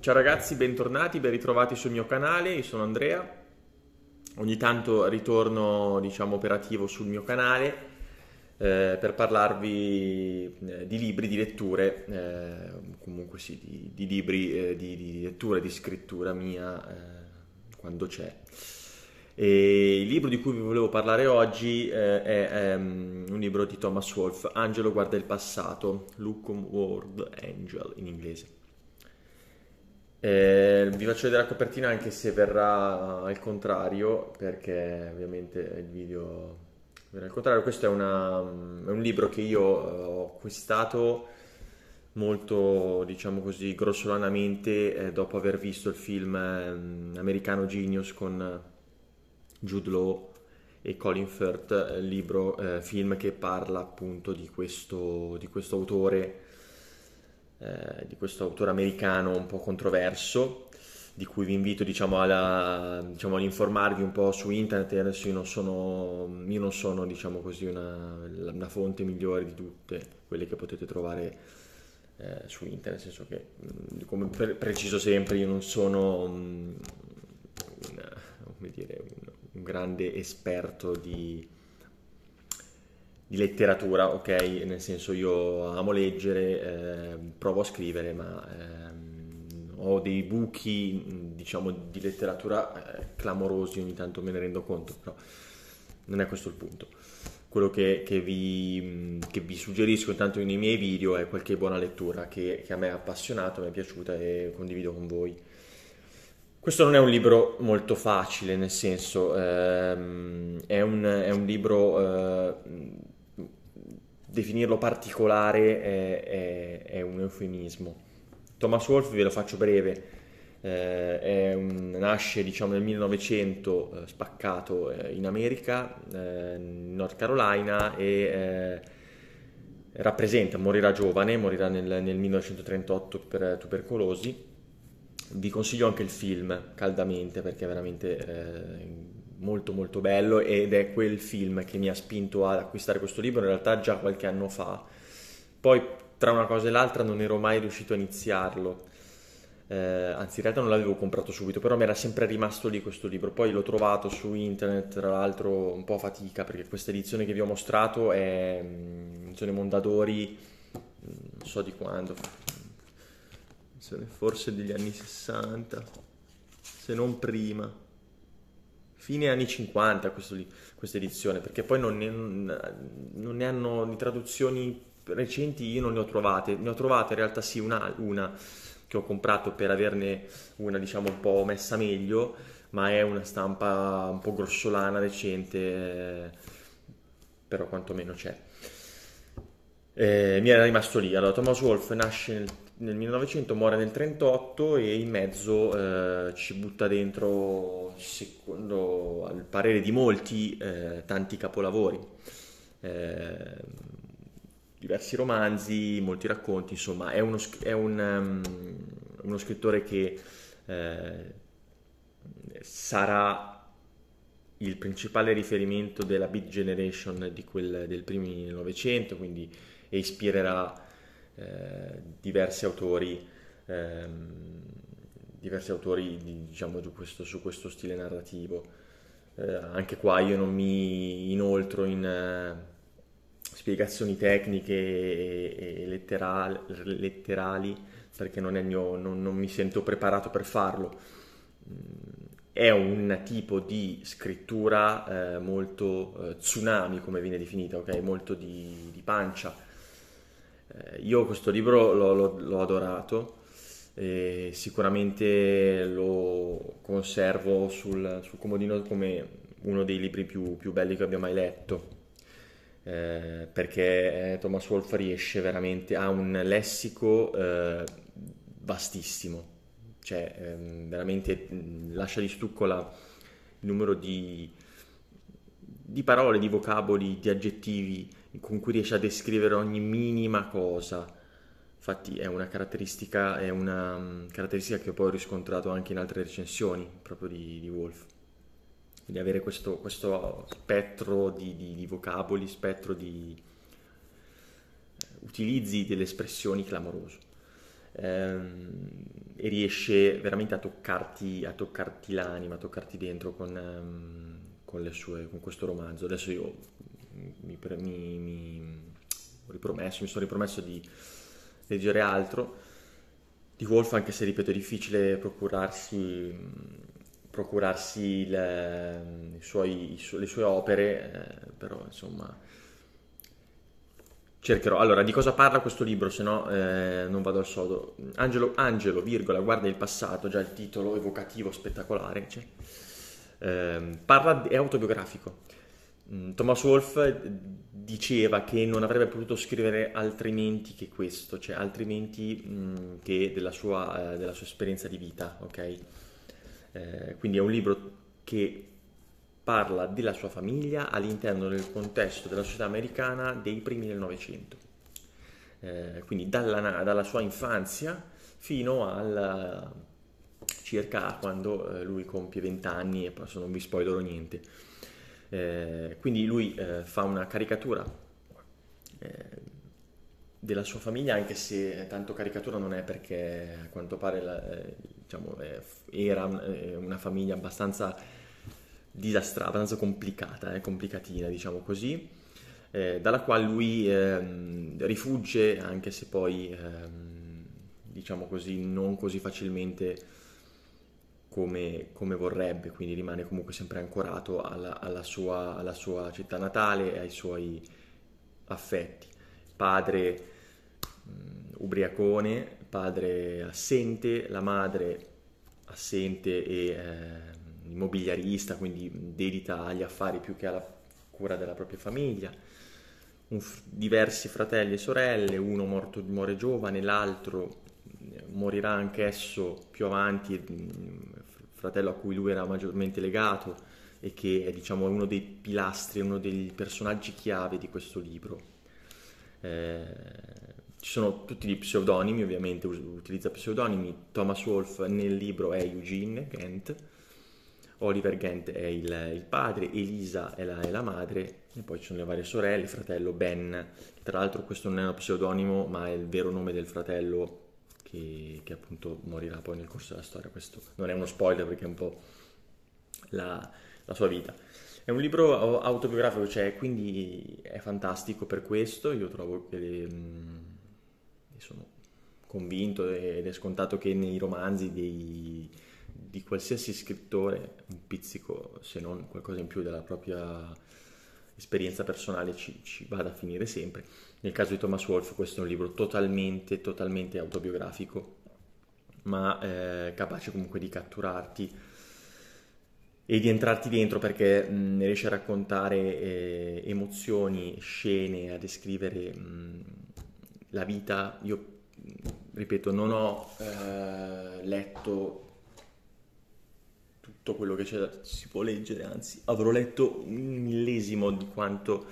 Ciao ragazzi, bentornati, ben ritrovati sul mio canale, io sono Andrea. Ogni tanto ritorno, diciamo, operativo sul mio canale eh, per parlarvi eh, di libri, di letture, eh, comunque sì, di, di libri eh, di, di, lettura, di scrittura mia, eh, quando c'è. E il libro di cui vi volevo parlare oggi è, è um, un libro di Thomas Wolfe, Angelo guarda il passato, Lucum World Angel in inglese. Eh, vi faccio vedere la copertina anche se verrà al contrario, perché ovviamente il video verrà al contrario. Questo è, una, è un libro che io ho acquistato molto, diciamo così, grossolanamente eh, dopo aver visto il film eh, americano Genius con Jude Law e Colin Firth, libro, eh, film che parla appunto di questo, di questo autore eh, di questo autore americano un po' controverso, di cui vi invito diciamo, alla, diciamo, ad informarvi un po' su internet. Adesso io non sono, io non sono diciamo così, una, una, fonte migliore di tutte quelle che potete trovare eh, su internet, nel senso che, mm, come pre- preciso sempre, io non sono um, un, dire, un, un grande esperto di di letteratura, ok? Nel senso io amo leggere, eh, provo a scrivere, ma ehm, ho dei buchi, diciamo, di letteratura eh, clamorosi, ogni tanto me ne rendo conto, però non è questo il punto. Quello che, che, vi, che vi, suggerisco intanto nei miei video è qualche buona lettura che, che a me è appassionato, mi è piaciuta e condivido con voi. Questo non è un libro molto facile, nel senso ehm, è, un, è, un, libro eh, definirlo particolare è, è, è, un eufemismo. Thomas Wolfe, ve lo faccio breve, eh, un, nasce diciamo, nel 1900 eh, spaccato eh, in America, eh, in North Carolina e eh, rappresenta, morirà giovane, morirà nel, nel 1938 per tubercolosi. Vi consiglio anche il film caldamente perché è veramente eh, molto molto bello ed è quel film che mi ha spinto ad acquistare questo libro in realtà già qualche anno fa. Poi tra una cosa e l'altra non ero mai riuscito a iniziarlo. Eh, anzi, in realtà non l'avevo comprato subito, però mi era sempre rimasto lì questo libro. Poi l'ho trovato su internet, tra l'altro un po' a fatica, perché questa edizione che vi ho mostrato è mm, edizione Mondadori, mm, non so di quando, forse degli anni 60, se non prima fine anni 50 questa edizione, perché poi non ne, non ne, hanno di traduzioni recenti, io non ne ho trovate, ne ho trovate in realtà sì una, una che ho comprato per averne una diciamo un po' messa meglio, ma è una stampa un po' grossolana, recente, però quantomeno c'è. Eh, mi era rimasto lì. Allora, Thomas Wolfe nasce nel nel 1900 muore nel 1938 e in mezzo eh, ci butta dentro, secondo il parere di molti, eh, tanti capolavori. Eh, diversi romanzi, molti racconti, insomma è uno, è un, um, uno scrittore che eh, sarà il principale riferimento della Beat Generation quel, del primo Novecento, quindi ispirerà eh, diversi autori, ehm, diversi autori diciamo, questo, su questo stile narrativo. Eh, anche qua io non mi inoltro in eh, spiegazioni tecniche e, e letterali, letterali, perché non, mio, non, non, mi sento preparato per farlo. È un tipo di scrittura eh, molto eh, tsunami, come viene definita, okay? molto di, di pancia io questo libro l'ho, l'ho, l'ho adorato e sicuramente lo conservo sul, sul, comodino come uno dei libri più, più belli che abbia mai letto. Eh, perché eh, Thomas Wolfe riesce veramente a un lessico eh, vastissimo, cioè ehm, veramente lascia di stucco la, il numero di, di parole, di vocaboli, di aggettivi con cui riesce a descrivere ogni minima cosa. Infatti è una caratteristica, è una um, caratteristica che ho poi riscontrato anche in altre recensioni proprio di, di Wolf. Quindi avere questo, questo spettro di, di, di, vocaboli, spettro di uh, utilizzi delle espressioni clamoroso. Ehm, e riesce veramente a toccarti, a toccarti l'anima, a toccarti dentro con, um, con, sue, con questo romanzo. Adesso io mi, mi, ripromesso, mi sono ripromesso di leggere altro di Wolf, anche se ripeto è difficile procurarsi, procurarsi le, suoi, le, sue opere, eh, però insomma cercherò. Allora, di cosa parla questo libro? Se no eh, non vado al sodo. Angelo, Angelo, virgola, guarda il passato, già il titolo evocativo, spettacolare. Cioè. Eh, parla, è autobiografico. Mm, Thomas Wolfe diceva che non avrebbe potuto scrivere altrimenti che questo, cioè altrimenti mh, mm, che della sua, eh, della sua, esperienza di vita, ok? Eh, quindi è un libro che parla della sua famiglia all'interno del contesto della società americana dei primi del Novecento, eh, quindi dalla, dalla, sua infanzia fino al circa quando eh, lui compie 20 anni e poi non vi spoilerò niente. Eh, quindi lui eh, fa una caricatura eh, della sua famiglia, anche se tanto caricatura non è perché a quanto pare la, eh, diciamo, era una famiglia abbastanza disastrata, abbastanza complicata, eh, complicatina, diciamo così, eh, dalla quale lui ehm, rifugge, anche se poi, ehm, diciamo così, non così facilmente come, come, vorrebbe, quindi rimane comunque sempre ancorato alla, alla, sua, alla, sua, città natale e ai suoi affetti. Padre mh, ubriacone, padre assente, la madre assente e eh, immobiliarista, quindi dedita agli affari più che alla cura della propria famiglia. Un, diversi fratelli e sorelle, uno morto, muore giovane, l'altro morirà anch'esso più avanti, fratello a cui lui era maggiormente legato e che è diciamo, uno dei pilastri, uno dei personaggi chiave di questo libro. Eh, ci sono tutti gli pseudonimi, ovviamente utilizza pseudonimi. Thomas Wolfe nel libro è Eugene Gant, Oliver Gant è il, il padre, Elisa è la, è la, madre, e poi ci sono le varie sorelle, fratello Ben. Tra l'altro questo non è uno pseudonimo, ma è il vero nome del fratello che, che, appunto morirà poi nel corso della storia. Questo non è uno spoiler perché è un po' la, la sua vita. È un libro autobiografico, cioè, quindi è fantastico per questo. Io trovo che mm, sono convinto ed è scontato che nei romanzi dei, di qualsiasi scrittore un pizzico, se non qualcosa in più della propria esperienza personale ci, ci vada a finire sempre. Nel caso di Thomas Wolfe questo è un libro totalmente, totalmente autobiografico, ma eh, capace comunque di catturarti e di entrarti dentro perché mh, riesce a raccontare eh, emozioni, scene, a descrivere mh, la vita. Io, ripeto, non ho eh, letto tutto quello che si può leggere, anzi avrò letto un millesimo di quanto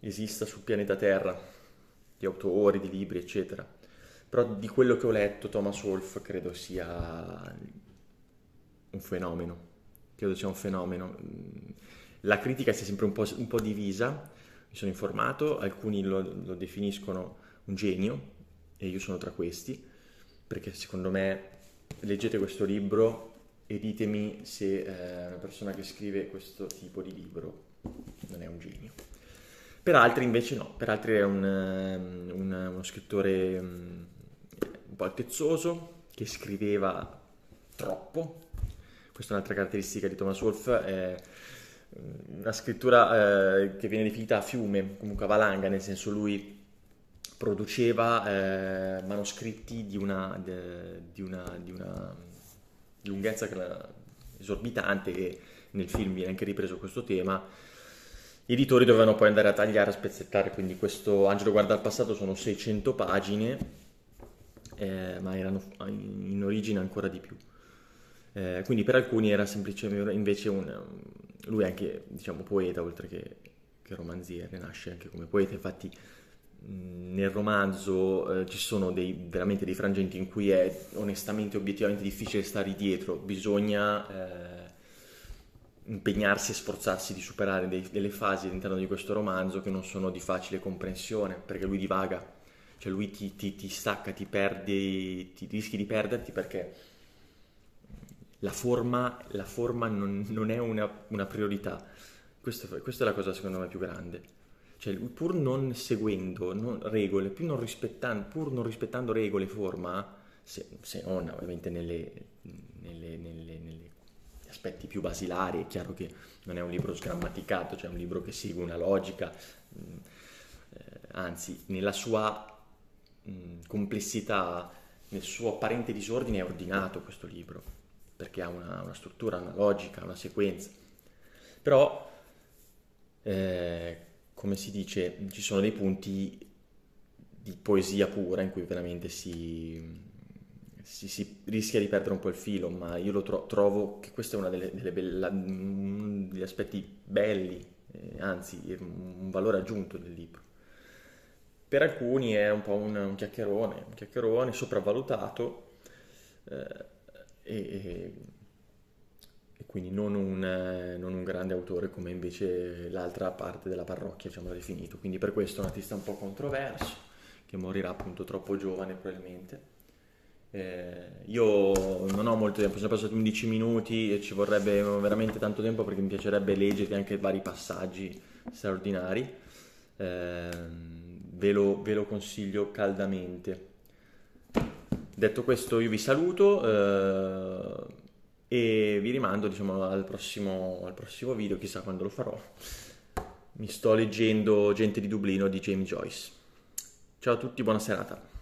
esista sul pianeta Terra, di autori, di libri, eccetera. Però di quello che ho letto, Thomas Wolfe credo sia un fenomeno. Credo sia un fenomeno. La critica si è sempre un po', un po divisa, mi sono informato, alcuni lo, lo definiscono un genio, e io sono tra questi, perché secondo me leggete questo libro e ditemi se eh, una persona che scrive questo tipo di libro non è un genio. Per altri invece no, per altri è un, ehm, un, uno scrittore um, un po' altezzoso, che scriveva troppo. Questa è un'altra caratteristica di Thomas Wolfe, è mm, una scrittura eh, che viene definita a fiume, comunque a valanga, nel senso lui produceva eh, manoscritti di una, de, di una, di una lunghezza esorbitante e nel film viene anche ripreso questo tema gli editori dovevano poi andare a tagliare, a spezzettare, quindi questo Angelo guarda al passato sono 600 pagine, eh, ma erano in origine ancora di più. Eh, quindi per alcuni era semplicemente invece un... lui è anche diciamo poeta oltre che, che romanziere, nasce anche come poeta, infatti nel romanzo eh, ci sono dei, veramente dei frangenti in cui è onestamente, obiettivamente difficile stare dietro, bisogna eh, impegnarsi e sforzarsi di superare dei, delle fasi all'interno di questo romanzo che non sono di facile comprensione, perché lui divaga cioè lui ti, ti, ti stacca, ti perdi, ti rischi di perderti perché la forma, la forma non, non, è una, una priorità. Questo, questa è la cosa secondo me più grande. Cioè, pur non seguendo non, regole, non, rispettando, pur non rispettando regole, forma, se, se non ovviamente nelle, nelle, nelle, negli aspetti più basilari, è chiaro che non è un libro sgrammaticato, cioè un libro che segue una logica, eh, anzi, nella sua complessità, nel suo apparente disordine è ordinato questo libro, perché ha una, una struttura, una logica, una sequenza. Però, eh, come si dice, ci sono dei punti di poesia pura in cui veramente si, si, si, rischia di perdere un po' il filo, ma io lo tro- trovo che questo è uno degli aspetti belli, eh, anzi un valore aggiunto del libro. Per alcuni è un po' un, un chiacchierone, un chiacchierone sopravvalutato eh, e, e, quindi non un, non un, grande autore come invece l'altra parte della parrocchia, diciamo, l'ha definito. Quindi per questo è un artista un po' controverso, che morirà appunto troppo giovane probabilmente. Eh, io non ho molto tempo, sono passati 11 minuti e ci vorrebbe veramente tanto tempo perché mi piacerebbe leggere anche vari passaggi straordinari. Eh, ve lo, ve lo consiglio caldamente. Detto questo io vi saluto eh, e vi rimando diciamo, al, prossimo, al prossimo video, chissà quando lo farò. Mi sto leggendo Gente di Dublino di James Joyce. Ciao a tutti, buona serata.